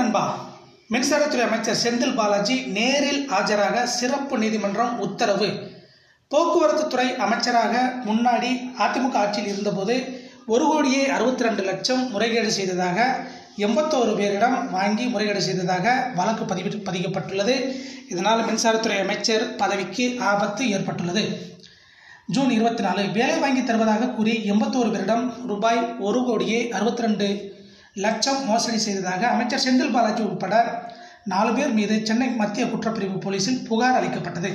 நண்பா மின்சாரத்துறை அமைச்சர் செந்தில் பாலாஜி நேரில் ஆஜராக சிறப்பு நீதிமன்றம் உத்தரவு. போக்குவரத்து துறை அமைச்சராக முன்னாடி அதிமுக ஆட்சியில் இருந்தபோது ஒரு கோடியே அறுபத்தி ரெண்டு லட்சம் முறைகேடு செய்ததாக எண்பத்தோரு பேரிடம் வாங்கி முறைகேடு செய்ததாக வழக்கு பதிவு பதிக்கப்பட்டுள்ளது. இதனால் மின்சாரத்துறை அமைச்சர் பதவிக்கு ஆபத்து ஏற்பட்டுள்ளது. ஜூன் இருபத்தி நாலு வேலை வாங்கி தருவதாக கூறி எண்பத்தோரு பேரிடம் ரூபாய் ஒரு கோடியே அறுபத்தி ரெண்டு லட்சம் மோசடி செய்ததாக அமைச்சர் செந்தில் பாலாஜி உட்பட நாலு பேர் மீது சென்னை மத்திய குற்றப்பிரிவு போலீசில் புகார் அளிக்கப்பட்டது.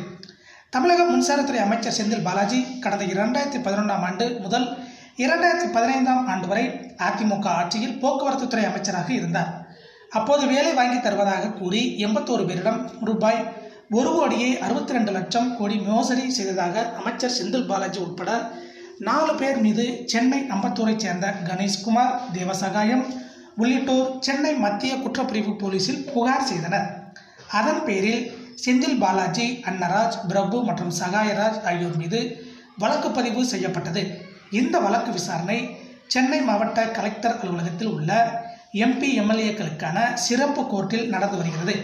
தமிழக மின்சாரத்துறை அமைச்சர் செந்தில் பாலாஜி கடந்த இரண்டாயிரத்தி பதினொன்றாம் ஆண்டு முதல் இரண்டாயிரத்தி பதினைந்தாம் ஆண்டு வரை அதிமுக ஆட்சியில் போக்குவரத்து துறை அமைச்சராக இருந்தார். அப்போது வேலை வாங்கி தருவதாக கூறி எண்பத்தோரு பேரிடம் ரூபாய் ஒரு கோடியே அறுபத்தி ரெண்டு லட்சம் கோடி மோசடி செய்ததாக அமைச்சர் செந்தில் பாலாஜி உட்பட நாலு பேர் மீது சென்னை அம்பத்தூரைச் சேர்ந்த கணேஷ்குமார் தேவசகாயம் உள்ளிட்டோர் சென்னை மத்திய குற்றப்பிரிவு போலீசில் புகார் செய்தனர். அதன் பேரில் செந்தில் பாலாஜி அன்னராஜ் பிரபு மற்றும் சகாயராஜ் ஆகியோர் மீது வழக்கு பதிவு செய்யப்பட்டது. இந்த வழக்கு விசாரணை சென்னை மாவட்ட கலெக்டர் அலுவலகத்தில் உள்ள எம்பி எம்எல்ஏக்களுக்கான சிறப்பு கோர்ட்டில் நடந்து வருகிறது.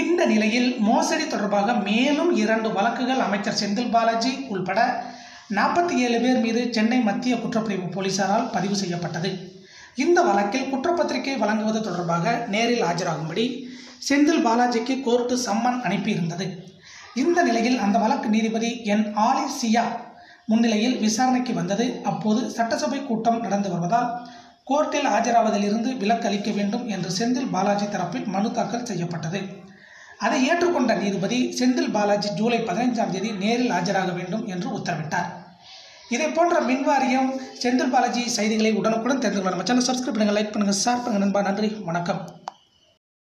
இந்த நிலையில் மோசடி தொடர்பாக மேலும் இரண்டு வழக்குகள் அமைச்சர் செந்தில் பாலாஜி உள்பட நாற்பத்தி ஏழு பேர் மீது சென்னை மத்திய குற்றப்பிரிவு போலீசாரால் பதிவு செய்யப்பட்டது. இந்த வழக்கில் குற்றப்பத்திரிகை வழங்குவது தொடர்பாக நேரில் ஆஜராகும்படி செந்தில் பாலாஜிக்கு கோர்ட்டு சம்மன் அனுப்பியிருந்தது. இந்த நிலையில் அந்த வழக்கு நீதிபதி என் ஆலி சியா முன்னிலையில் விசாரணைக்கு வந்தது. அப்போது சட்டசபை கூட்டம் நடந்து வருவதால் கோர்ட்டில் ஆஜராவதிலிருந்து விலக்கு அளிக்க வேண்டும் என்று செந்தில் பாலாஜி தரப்பில் மனு தாக்கல் செய்யப்பட்டது. அதை ஏற்றுக்கொண்ட நீதிபதி செந்தில் பாலாஜி ஜூலை பதினைஞ்சாம் தேதி நேரில் ஆஜராக வேண்டும் என்று உத்தரவிட்டார். இதே போன்ற மின்வாரியம் செந்தில் பாலாஜி செய்திகளை உடனுக்குடன் தெரிந்து கொள்ளலாம் சேனல் சப்ஸ்கிரைப் பண்ணுங்கள் லைக் பண்ணுங்கள் ஷேர் பண்ணுங்கள் நண்பா நன்றி வணக்கம்.